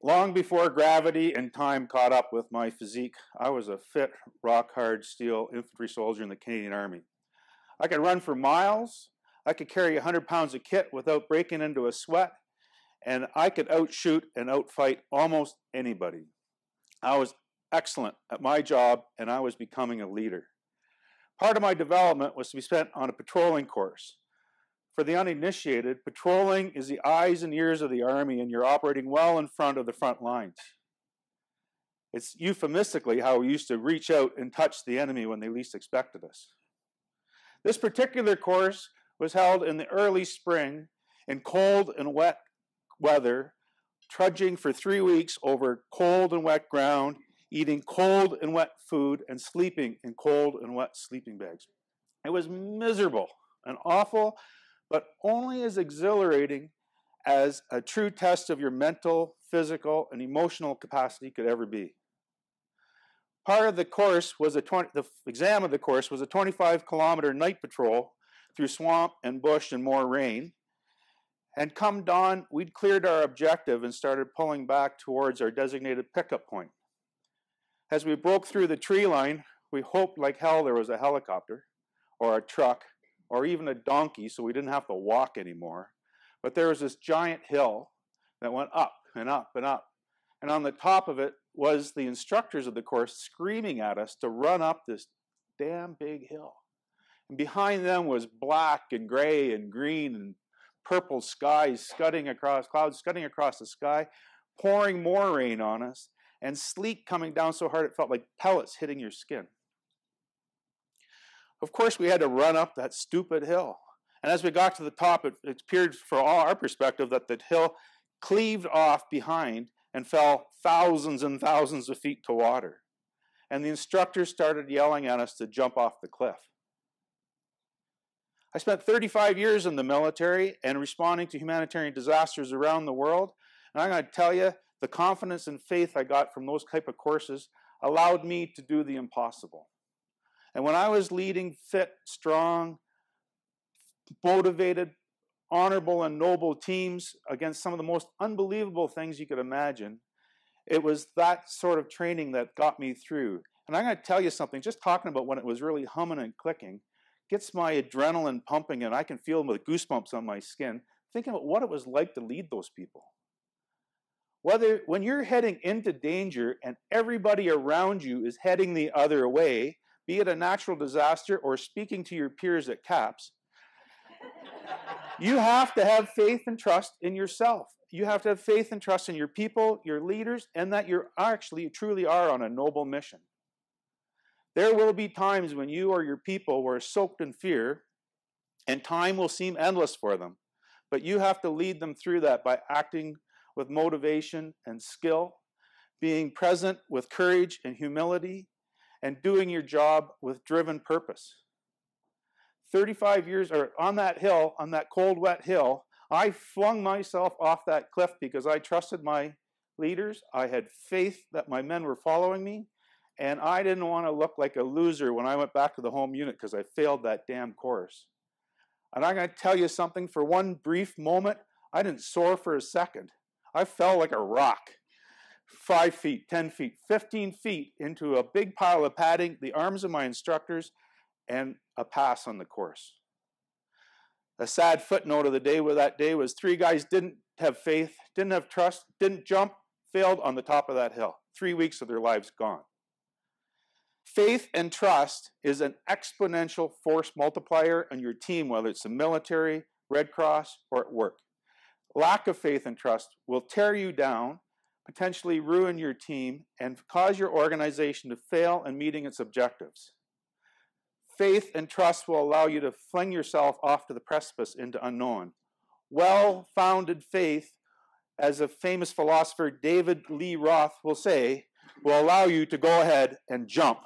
Long before gravity and time caught up with my physique, I was a fit, rock hard steel infantry soldier in the Canadian Army. I could run for miles, I could carry 100 pounds of kit without breaking into a sweat, and I could outshoot and outfight almost anybody. I was excellent at my job, and I was becoming a leader. Part of my development was to be spent on a patrolling course. For the uninitiated, patrolling is the eyes and ears of the Army, and you're operating well in front of the front lines. It's euphemistically how we used to reach out and touch the enemy when they least expected us. This particular course was held in the early spring in cold and wet weather, trudging for three weeks over cold and wet ground, eating cold and wet food, and sleeping in cold and wet sleeping bags. It was miserable and awful, but only as exhilarating as a true test of your mental, physical, and emotional capacity could ever be. Part of the course was a 20, the exam of the course was a 25 kilometer night patrol through swamp and bush and more rain. And come dawn, we'd cleared our objective and started pulling back towards our designated pickup point. As we broke through the tree line, we hoped like hell there was a helicopter or a truck or even a donkey, so we didn't have to walk anymore. But there was this giant hill that went up and up and up. And on the top of it was the instructors of the course screaming at us to run up this damn big hill. And behind them was black and gray and green and purple skies scudding across, clouds scudding across the sky, pouring more rain on us, and sleet coming down so hard it felt like pellets hitting your skin. Of course, we had to run up that stupid hill. And as we got to the top, it, it appeared all our perspective that the hill cleaved off behind and fell thousands and thousands of feet to water. And the instructors started yelling at us to jump off the cliff. I spent 35 years in the military and responding to humanitarian disasters around the world. And I'm going to tell you, the confidence and faith I got from those type of courses allowed me to do the impossible. And when I was leading fit, strong, motivated, honorable, and noble teams against some of the most unbelievable things you could imagine, it was that sort of training that got me through. And I'm going to tell you something, just talking about when it was really humming and clicking, gets my adrenaline pumping and I can feel the goosebumps on my skin, thinking about what it was like to lead those people. Whether when you're heading into danger and everybody around you is heading the other way, be it a natural disaster or speaking to your peers at CAPS, you have to have faith and trust in yourself. You have to have faith and trust in your people, your leaders, and that you actually truly are on a noble mission. There will be times when you or your people were soaked in fear, and time will seem endless for them. But you have to lead them through that by acting with motivation and skill, being present with courage and humility, and doing your job with driven purpose. 35 years, or on that hill, on that cold, wet hill, I flung myself off that cliff because I trusted my leaders. I had faith that my men were following me. And I didn't want to look like a loser when I went back to the home unit because I failed that damn course. And I'm going to tell you something for one brief moment, I didn't soar for a second. I fell like a rock five feet, 10 feet, 15 feet into a big pile of padding, the arms of my instructors, and a pass on the course. A sad footnote of the day that day was three guys didn't have faith, didn't have trust, didn't jump, failed on the top of that hill. Three weeks of their lives gone. Faith and trust is an exponential force multiplier on your team, whether it's the military, Red Cross, or at work. Lack of faith and trust will tear you down potentially ruin your team, and cause your organization to fail in meeting its objectives. Faith and trust will allow you to fling yourself off to the precipice into unknown. Well founded faith, as a famous philosopher David Lee Roth will say, will allow you to go ahead and jump